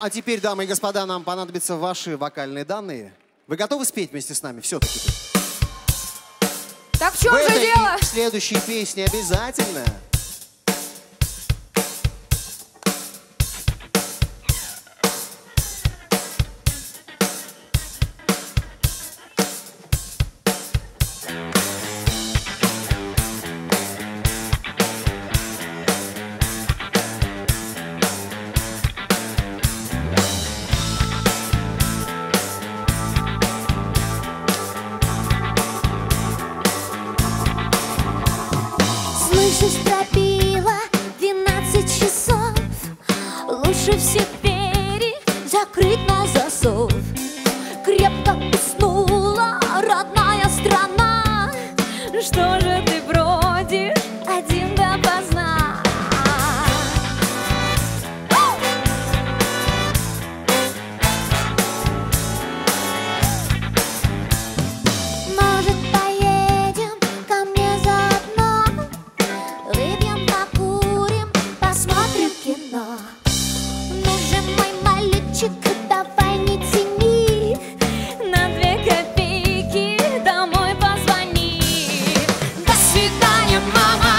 А теперь, дамы и господа, нам понадобятся ваши вокальные данные. Вы готовы спеть вместе с нами? Все-таки. Так в чем В же дело? в следующей песне обязательно. Лучше все двери закрыть на засов. Крепко уснула родная страна. Что свидания, мама.